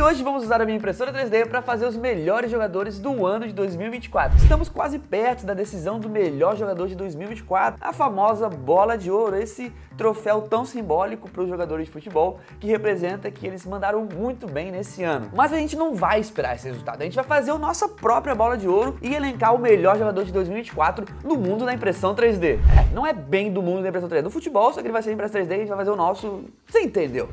E hoje vamos usar a minha impressora 3D para fazer os melhores jogadores do ano de 2024. Estamos quase perto da decisão do melhor jogador de 2024, a famosa Bola de Ouro, esse troféu tão simbólico para os jogadores de futebol que representa que eles mandaram muito bem nesse ano. Mas a gente não vai esperar esse resultado, a gente vai fazer a nossa própria Bola de Ouro e elencar o melhor jogador de 2024 no mundo da impressão 3D. É, não é bem do mundo da impressão 3D, do futebol, só que ele vai ser impressão 3D e a gente vai fazer o nosso. Você entendeu?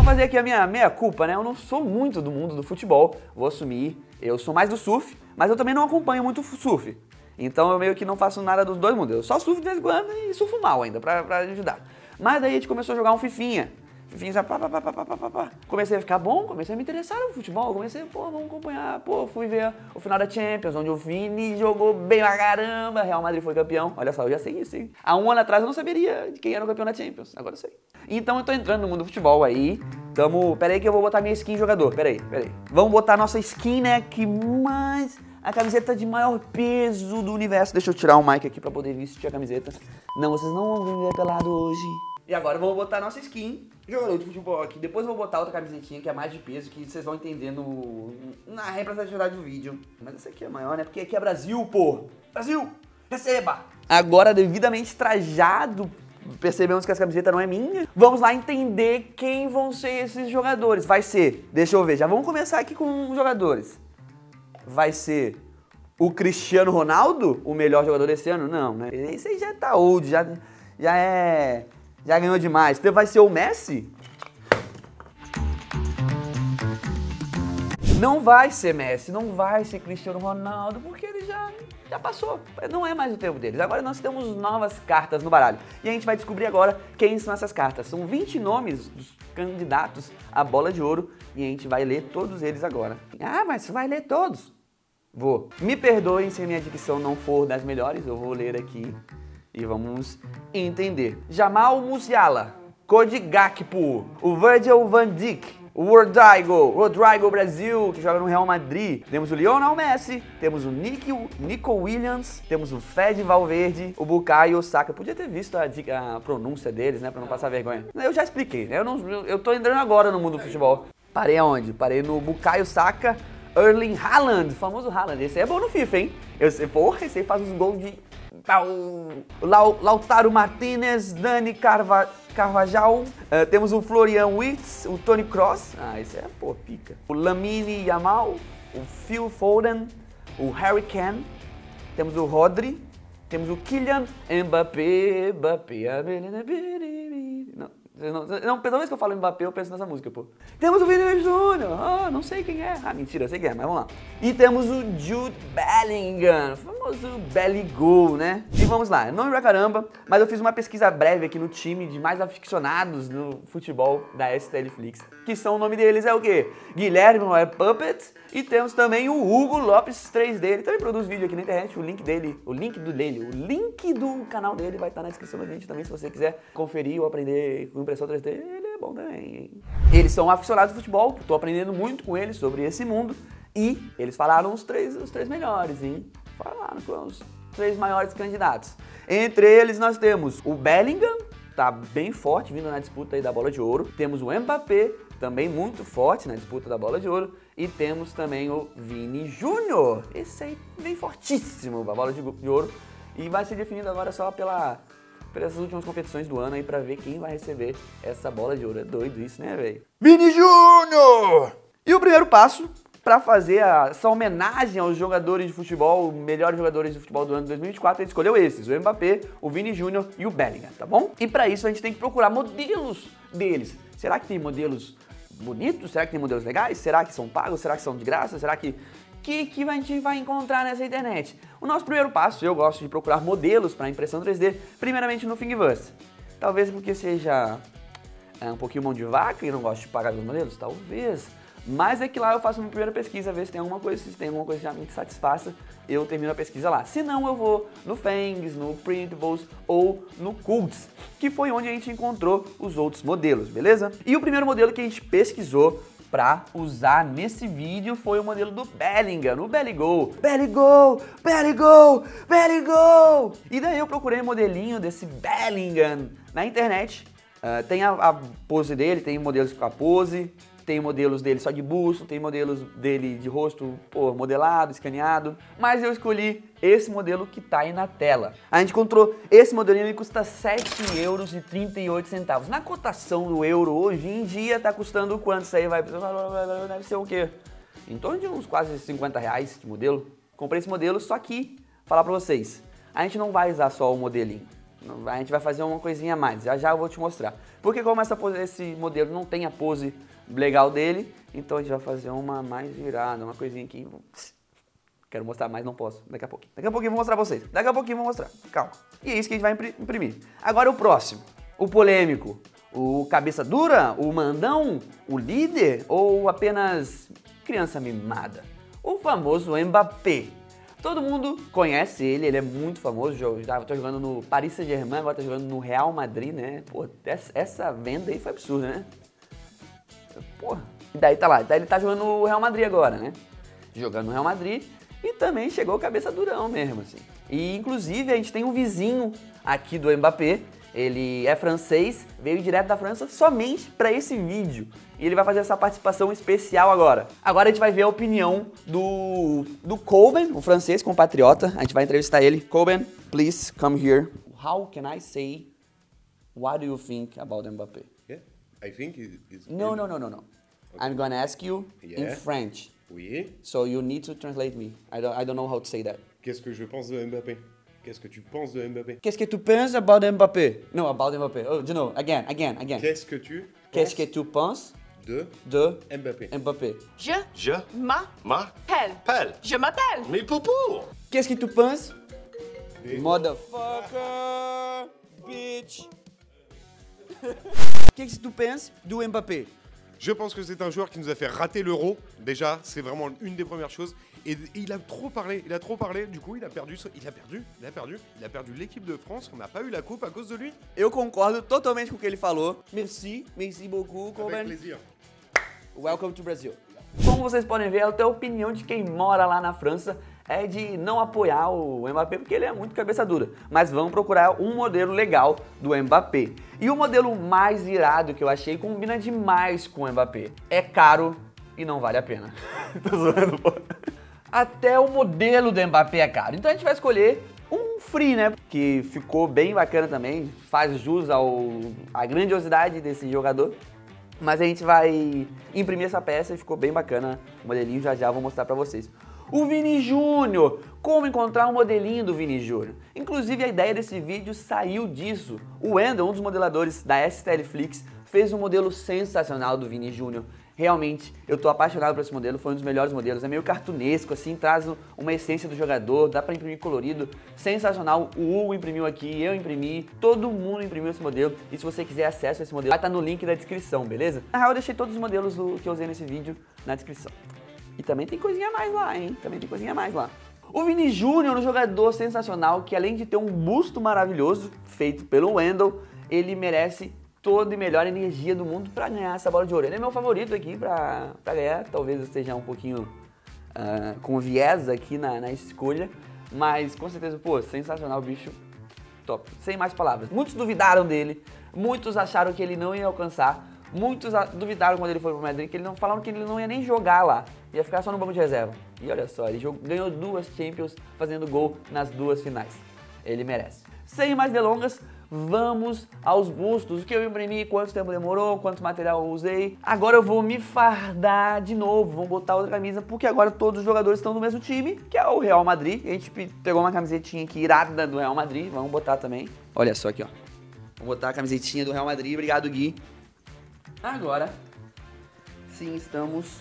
Vou fazer aqui a minha meia culpa, né? Eu não sou muito do mundo do futebol, vou assumir. Eu sou mais do surf, mas eu também não acompanho muito surf. Então eu meio que não faço nada dos dois mundos. Eu só surfo de vez em quando e surfo mal ainda, pra, pra ajudar. Mas daí a gente começou a jogar um fifinha. Fifinha, pá, pá, pá, pá, pá, pá, pá. Comecei a ficar bom, comecei a me interessar no futebol. Comecei, pô, vamos acompanhar. Pô, fui ver o final da Champions, onde o Vini jogou bem pra caramba. Real Madrid foi campeão. Olha só, eu já sei isso, hein? Há um ano atrás eu não saberia de quem era o campeão da Champions. Agora eu sei. Então eu tô entrando no mundo do futebol aí. Tamo. Pera aí que eu vou botar minha skin jogador. Pera aí, pera aí. Vamos botar nossa skin, né? Que mais. A camiseta de maior peso do universo. Deixa eu tirar o mic aqui pra poder vestir a camiseta. Não, vocês não vão ver pelado hoje. E agora vamos botar nossa skin jogador de futebol aqui. Depois eu vou botar outra camisetinha que é mais de peso, que vocês vão entender no, na representatividade do vídeo. Mas essa aqui é maior, né? Porque aqui é Brasil, pô. Brasil, receba! Agora, devidamente trajado percebemos que essa camiseta não é minha. Vamos lá entender quem vão ser esses jogadores. Vai ser, deixa eu ver, já vamos começar aqui com os jogadores. Vai ser o Cristiano Ronaldo, o melhor jogador desse ano? Não, né? Esse aí já tá old, já, já é. Já ganhou demais. Então vai ser o Messi? Não vai ser Messi, não vai ser Cristiano Ronaldo, porque ele já, já passou. Não é mais o tempo deles. Agora nós temos novas cartas no baralho. E a gente vai descobrir agora quem são essas cartas. São 20 nomes dos candidatos à bola de ouro e a gente vai ler todos eles agora. Ah, mas você vai ler todos? Vou. Me perdoem se a minha dicção não for das melhores, eu vou ler aqui e vamos entender. Jamal Musiala, Cody Gakpo, o Virgil van Dijk, o Rodrigo, Rodrigo Brasil, que joga no Real Madrid. Temos o Lionel Messi, temos o Nick, Nico Williams, temos o Fed Valverde, o Bukayo Osaka. Podia ter visto a, a, pronúncia deles, né, pra não passar vergonha. Eu já expliquei, né? Eu, não, eu tô entrando agora no mundo do futebol. Parei aonde? Parei no Bukayo Saka, Erling Haaland, famoso Haaland. Esse é bom no FIFA, hein? Eu sei, porra, esse aí faz os gols de Lautaro Martinez, Dani Carva, Carvajal, uh, temos o Florian Wirtz, o Tony Cross, ah, esse é, pô, pica. O Lamine Yamal, o Phil Foden, o Harry Kane, temos o Rodri, temos o Kylian Mbappé, Mbappé, não, não, toda vez que eu falo Mbappé, eu penso nessa música, pô. Temos o Vinícius Júnior, ah, não sei quem é. Ah, mentira, sei quem é, mas vamos lá. E temos o Jude Bellingham, famoso Belligol, né? E vamos lá, não pra caramba, mas eu fiz uma pesquisa breve aqui no time de mais aficionados no futebol da STL Flix, que são o nome deles é o quê? Guilherme é Puppet e temos também o Hugo Lopes 3D, ele também produz vídeo aqui na internet, o link dele, o link do dele, o link do canal dele vai estar na descrição do vídeo também, se você quiser conferir ou aprender impressão 3D, ele é bom também. Hein? Eles são aficionados de futebol, estou aprendendo muito com eles sobre esse mundo e eles falaram os três, os três melhores, hein? Falaram com os três maiores candidatos. Entre eles nós temos o Bellingham, tá bem forte vindo na disputa aí da bola de ouro. Temos o Mbappé, também muito forte na disputa da bola de ouro. E temos também o Vini Júnior. Esse aí vem fortíssimo a bola de, de ouro. E vai ser definido agora só pela pelas últimas competições do ano aí para ver quem vai receber essa bola de ouro. É doido isso, né, velho? Vini Júnior! E o primeiro passo para fazer a, essa homenagem aos jogadores de futebol, melhores jogadores de futebol do ano de 2024, a gente escolheu esses, o Mbappé, o Vini Júnior e o Bellingham, tá bom? E para isso a gente tem que procurar modelos deles. Será que tem modelos bonitos? Será que tem modelos legais? Será que são pagos? Será que são de graça? Será que que, que a gente vai encontrar nessa internet? O nosso primeiro passo, eu gosto de procurar modelos para impressão 3D, primeiramente no Thingiverse. Talvez porque seja é, um pouquinho mão de vaca e não gosto de pagar os modelos, talvez. Mas é que lá eu faço minha primeira pesquisa, ver se tem alguma coisa, se tem alguma coisa que já me satisfaça, eu termino a pesquisa lá. Se não, eu vou no Fangs, no Printables ou no Cults, que foi onde a gente encontrou os outros modelos, beleza? E o primeiro modelo que a gente pesquisou pra usar nesse vídeo foi o modelo do Bellingham, o Belligol. Belligol, Belligol, Belligol! E daí eu procurei o modelinho desse Bellingham na internet. Uh, tem a, a pose dele, tem modelos com a pose, tem modelos dele só de busto, tem modelos dele de rosto pô, modelado, escaneado, mas eu escolhi esse modelo que tá aí na tela. A gente encontrou esse modelinho e custa 7 euros e 38 centavos. Na cotação do euro hoje em dia tá custando quanto? Isso aí vai, deve ser o quê? Em torno de uns quase 50 reais de modelo. Comprei esse modelo, só que, falar pra vocês, a gente não vai usar só o modelinho. A gente vai fazer uma coisinha a mais, já já eu vou te mostrar. Porque como essa esse modelo não tem a pose legal dele, então a gente vai fazer uma mais virada, uma coisinha aqui. Quero mostrar, mas não posso. Daqui a pouquinho. Daqui a pouquinho vou mostrar pra vocês. Daqui a pouquinho vou mostrar. Calma. E é isso que a gente vai imprimir. Agora o próximo. O polêmico. O cabeça dura? O mandão? O líder? Ou apenas criança mimada? O famoso Mbappé. Todo mundo conhece ele, ele é muito famoso. Já tá jogando no Paris Saint-Germain, agora tá jogando no Real Madrid, né? Pô, essa venda aí foi absurda, né? Porra. E daí tá lá, daí ele tá jogando no Real Madrid agora, né? Jogando no Real Madrid e também chegou cabeça durão mesmo, assim. E inclusive a gente tem um vizinho aqui do Mbappé, ele é francês, veio direto da França somente para esse vídeo. E ele vai fazer essa participação especial agora. Agora a gente vai ver a opinião do, do Colben, o francês compatriota. A gente vai entrevistar ele. Colben, please come here. How can I say what do you think about Mbappé? I think it's. No, no, no, no, no. Okay. I'm gonna ask you yeah. in French. Oui. So you need to translate me. I don't, I don't know how to say that. Qu'est-ce que je pense de Mbappé? Qu'est-ce que tu penses de Mbappé? Qu'est-ce que tu penses about Mbappé? No, about Mbappé. Oh, you know, again, again, again. Qu'est-ce que tu Qu'est-ce que tu penses de de Mbappé? Mbappé? Je je ma ma pelle. Pelle. Je m'appelle. Mais popo. Qu'est-ce que tu penses? Motherfucker, bitch. Qu'est-ce que tu penses du Mbappé? Je pense que c'est un joueur qui nous a fait rater l'euro. Déjà, c'est vraiment une des premières choses. Et, il a trop parlé, il a trop parlé. Du coup, il a perdu, il a perdu, il a perdu, il a perdu l'équipe de France. On n'a pas eu la coupe à cause de lui. Eu concordo totalmente com o que ele falou. Merci, merci beaucoup. Avec plaisir. Welcome to Brazil. Como vocês podem ver, até a opinião de quem mora lá na França é de não apoiar o Mbappé porque ele é muito cabeça dura. Mas vamos procurar um modelo legal do Mbappé. E o modelo mais irado que eu achei combina demais com o Mbappé. É caro e não vale a pena. Tô zoando, pô. Até o modelo do Mbappé é caro. Então a gente vai escolher um free, né? Que ficou bem bacana também, faz jus ao, à grandiosidade desse jogador. Mas a gente vai imprimir essa peça e ficou bem bacana o modelinho, já já vou mostrar pra vocês. O Vini Júnior. Como encontrar um modelinho do Vini Júnior? Inclusive a ideia desse vídeo saiu disso. O Wendel, um dos modeladores da STL Flix, fez um modelo sensacional do Vini Júnior. Realmente, eu tô apaixonado por esse modelo, foi um dos melhores modelos. É meio cartunesco, assim, traz uma essência do jogador, dá para imprimir colorido. Sensacional, o Hugo imprimiu aqui, eu imprimi, todo mundo imprimiu esse modelo. E se você quiser acesso a esse modelo, vai estar tá no link da descrição, beleza? Na real, eu deixei todos os modelos que eu usei nesse vídeo na descrição. E também tem coisinha a mais lá, hein? Também tem coisinha a mais lá. O Vini Júnior, um jogador sensacional que além de ter um busto maravilhoso feito pelo Wendell, ele merece toda e melhor energia do mundo para ganhar essa bola de ouro. Ele é meu favorito aqui para ganhar, talvez eu esteja um pouquinho uh, com viés aqui na, na escolha, mas com certeza, pô, sensacional, bicho, top. Sem mais palavras. Muitos duvidaram dele, muitos acharam que ele não ia alcançar, Muitos duvidaram quando ele foi pro Madrid, que ele não falaram que ele não ia nem jogar lá, ia ficar só no banco de reserva. E olha só, ele jogou, ganhou duas Champions fazendo gol nas duas finais. Ele merece. Sem mais delongas, vamos aos bustos. O que eu imprimi, quanto tempo demorou, quanto material eu usei. Agora eu vou me fardar de novo, vamos botar outra camisa, porque agora todos os jogadores estão no mesmo time, que é o Real Madrid. A gente pegou uma camisetinha aqui irada do Real Madrid, vamos botar também. Olha só aqui, ó. Vou botar a camisetinha do Real Madrid, obrigado Gui. Agora, sim, estamos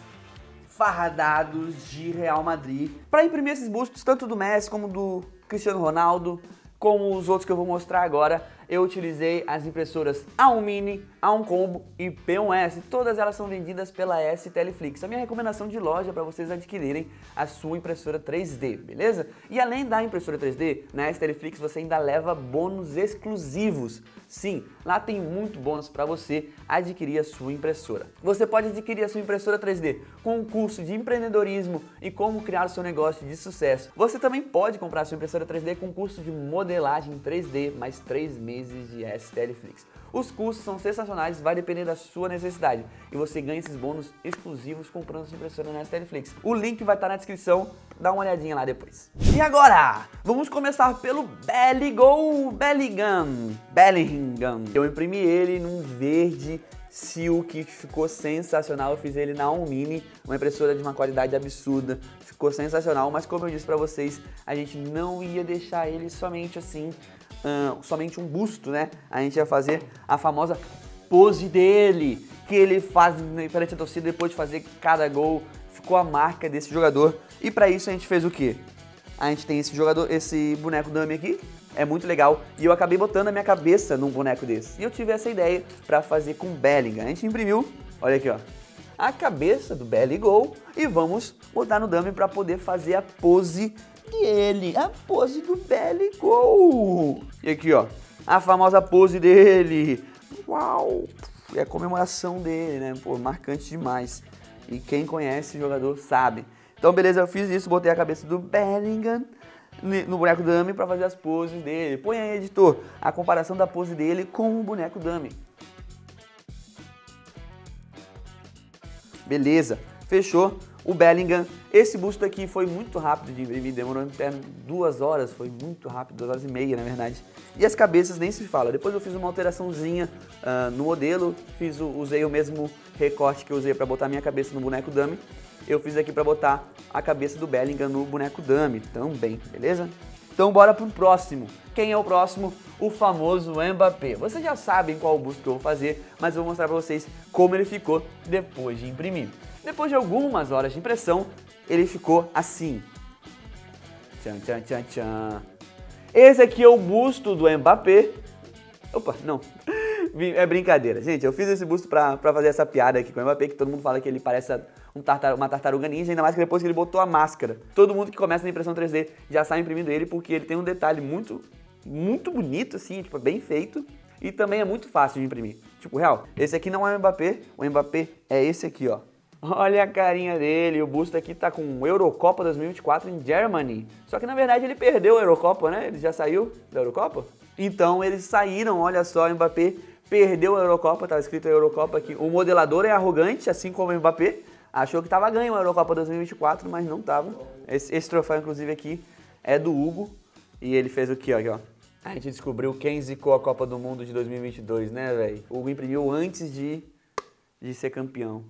fardados de Real Madrid para imprimir esses bustos, tanto do Messi como do Cristiano Ronaldo, como os outros que eu vou mostrar agora. Eu utilizei as impressoras A1 Mini, A1 Combo e P1S. Todas elas são vendidas pela S Teleflix. A minha recomendação de loja para vocês adquirirem a sua impressora 3D, beleza? E além da impressora 3D, na S Teleflix você ainda leva bônus exclusivos. Sim, lá tem muito bônus para você adquirir a sua impressora. Você pode adquirir a sua impressora 3D com um curso de empreendedorismo e como criar o seu negócio de sucesso. Você também pode comprar a sua impressora 3D com um curso de modelagem 3D mais 3 meses de STL Flix. Os cursos são sensacionais, vai depender da sua necessidade. E você ganha esses bônus exclusivos comprando sua impressora na STLFlix. O link vai estar na descrição, dá uma olhadinha lá depois. E agora, vamos começar pelo Belligo Bellingham. Bellingham. Eu imprimi ele num verde Silk, ficou sensacional. Eu fiz ele na Omini, uma impressora de uma qualidade absurda. Ficou sensacional, mas como eu disse para vocês, a gente não ia deixar ele somente assim uh, somente um busto, né? A gente ia fazer a famosa pose dele, que ele faz perante a torcida depois de fazer cada gol. Ficou a marca desse jogador. E para isso a gente fez o quê? A gente tem esse jogador, esse boneco dummy aqui, é muito legal. E eu acabei botando a minha cabeça num boneco desse. E eu tive essa ideia para fazer com Bellingham. A gente imprimiu, olha aqui ó, a cabeça do Belly Gol e vamos botar no dummy para poder fazer a pose dele, a pose do Belly. E aqui, ó, a famosa pose dele. Uau! É a comemoração dele, né? Pô, marcante demais. E quem conhece o jogador sabe. Então, beleza, eu fiz isso, botei a cabeça do Bellingham no boneco dummy para fazer as poses dele. Põe aí, editor, a comparação da pose dele com o boneco dummy. Beleza, fechou o Bellingham. Esse busto aqui foi muito rápido de imprimir, demorou até duas horas, foi muito rápido, duas horas e meia na verdade. E as cabeças nem se fala. Depois eu fiz uma alteraçãozinha uh, no modelo, fiz o, usei o mesmo recorte que eu usei para botar minha cabeça no boneco dummy. Eu fiz aqui para botar a cabeça do Bellingham no boneco dummy também, beleza? Então bora pro próximo. Quem é o próximo? O famoso Mbappé. Vocês já sabem qual busto que eu vou fazer, mas eu vou mostrar para vocês como ele ficou depois de imprimir. Depois de algumas horas de impressão, ele ficou assim. Tchan, tchan, tchan, tchan. Esse aqui é o busto do Mbappé. Opa, não. É brincadeira. Gente, eu fiz esse busto pra, pra fazer essa piada aqui com o Mbappé, que todo mundo fala que ele parece um tartar, uma tartaruga ninja, ainda mais que depois que ele botou a máscara. Todo mundo que começa na impressão 3D já sai imprimindo ele, porque ele tem um detalhe muito, muito bonito, assim, tipo, bem feito. E também é muito fácil de imprimir. Tipo, real, esse aqui não é o Mbappé, o Mbappé é esse aqui, ó. Olha a carinha dele, o busto aqui tá com Eurocopa 2024 em Germany. Só que na verdade ele perdeu a Eurocopa, né? Ele já saiu da Eurocopa. Então eles saíram, olha só, o Mbappé perdeu a Eurocopa, tava escrito a Eurocopa aqui. O modelador é arrogante, assim como o Mbappé. Achou que tava ganho a Eurocopa 2024, mas não tava. Esse, esse troféu, inclusive, aqui é do Hugo. E ele fez o que, ó, A gente descobriu quem zicou a Copa do Mundo de 2022, né, velho? O Hugo imprimiu antes de, de ser campeão.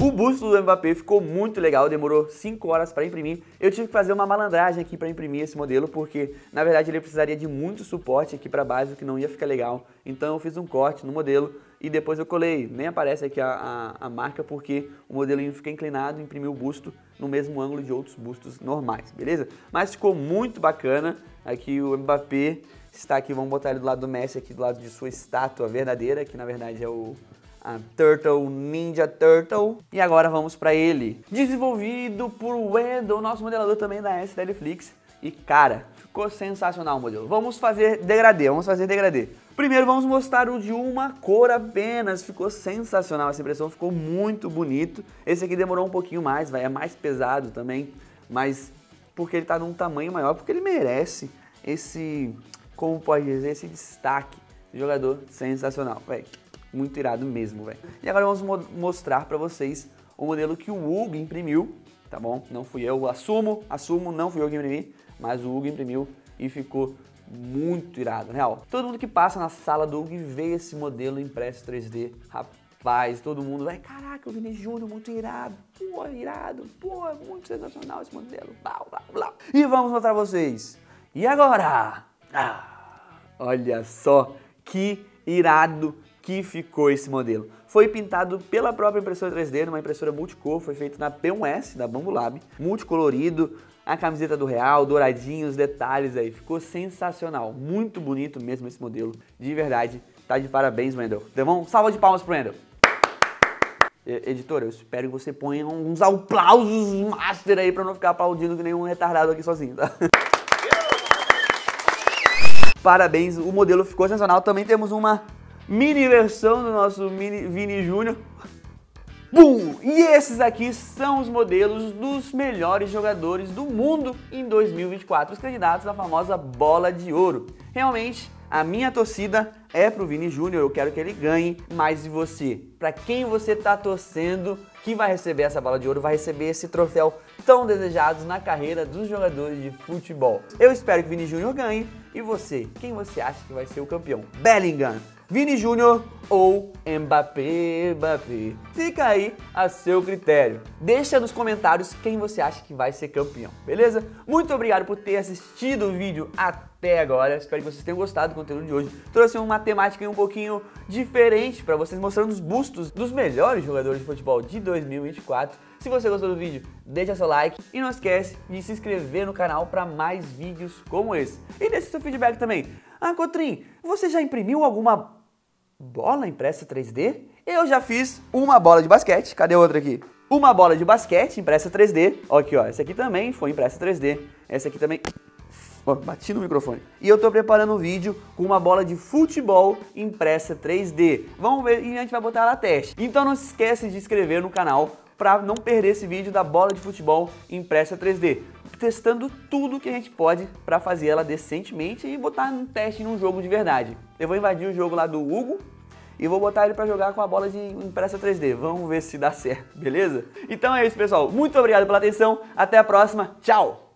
O busto do Mbappé ficou muito legal, demorou 5 horas para imprimir. Eu tive que fazer uma malandragem aqui para imprimir esse modelo, porque na verdade ele precisaria de muito suporte aqui para base, o que não ia ficar legal. Então eu fiz um corte no modelo e depois eu colei. Nem aparece aqui a, a, a marca porque o modelinho fica inclinado e imprimiu o busto no mesmo ângulo de outros bustos normais, beleza? Mas ficou muito bacana. Aqui o Mbappé está aqui, vamos botar ele do lado do Messi aqui, do lado de sua estátua verdadeira, que na verdade é o a Turtle Ninja Turtle. E agora vamos para ele. Desenvolvido por Wendell, nosso modelador também da STLFlix. E cara, ficou sensacional o modelo. Vamos fazer degradê, vamos fazer degradê. Primeiro vamos mostrar o de uma cor apenas, ficou sensacional essa impressão, ficou muito bonito. Esse aqui demorou um pouquinho mais, vai, é mais pesado também, mas porque ele tá num tamanho maior, porque ele merece esse, como pode dizer, esse destaque. Jogador sensacional, velho. Muito irado mesmo, velho. E agora vamos mo mostrar para vocês o modelo que o Hugo imprimiu, tá bom? Não fui eu, assumo, assumo, não fui eu que imprimi, mas o Hugo imprimiu e ficou muito irado, real. Todo mundo que passa na sala do e vê esse modelo impresso 3D, rapaz, todo mundo vai, caraca, o Vini Júnior, muito irado, pô, irado, pô, muito sensacional esse modelo, blá, blá, blá. E vamos mostrar vocês. E agora? Ah, olha só que irado que ficou esse modelo. Foi pintado pela própria impressora 3D, numa impressora multicor, foi feito na P1S, da Bambu Lab, multicolorido, a camiseta do Real, douradinho, os detalhes aí. Ficou sensacional. Muito bonito mesmo esse modelo. De verdade, tá de parabéns, Wendel. Então, salva de palmas pro Wendel. Editor, eu espero que você ponha uns aplausos master aí pra não ficar aplaudindo que nenhum retardado aqui sozinho, tá? Parabéns, o modelo ficou sensacional. Também temos uma mini versão do nosso mini Vini Júnior. Bum! E esses aqui são os modelos dos melhores jogadores do mundo em 2024, os candidatos à famosa bola de ouro. Realmente, a minha torcida é pro Vini Júnior, eu quero que ele ganhe, mas e você? Para quem você tá torcendo que vai receber essa bola de ouro, vai receber esse troféu tão desejado na carreira dos jogadores de futebol? Eu espero que o Vini Júnior ganhe, e você? Quem você acha que vai ser o campeão? Bellingham, Vini Júnior ou Mbappé, Mbappé. Fica aí a seu critério. Deixa nos comentários quem você acha que vai ser campeão, beleza? Muito obrigado por ter assistido o vídeo até agora. Espero que vocês tenham gostado do conteúdo de hoje. Trouxe uma temática um pouquinho diferente para vocês, mostrando os bustos dos melhores jogadores de futebol de 2024. Se você gostou do vídeo, deixa seu like e não esquece de se inscrever no canal para mais vídeos como esse. E deixe seu feedback também. Ah, Cotrim, você já imprimiu alguma bola impressa 3D? Eu já fiz uma bola de basquete. Cadê outra aqui? Uma bola de basquete impressa 3D. Ó, aqui, ó. Essa aqui também foi impressa 3D. Essa aqui também. Ó, bati no microfone. E eu tô preparando um vídeo com uma bola de futebol impressa 3D. Vamos ver e a gente vai botar ela a teste. Então não se esqueça de se inscrever no canal para não perder esse vídeo da bola de futebol impressa 3D testando tudo que a gente pode para fazer ela decentemente e botar um teste num jogo de verdade. Eu vou invadir o jogo lá do Hugo e vou botar ele para jogar com a bola de impressa 3D. Vamos ver se dá certo, beleza? Então é isso, pessoal. Muito obrigado pela atenção. Até a próxima. Tchau!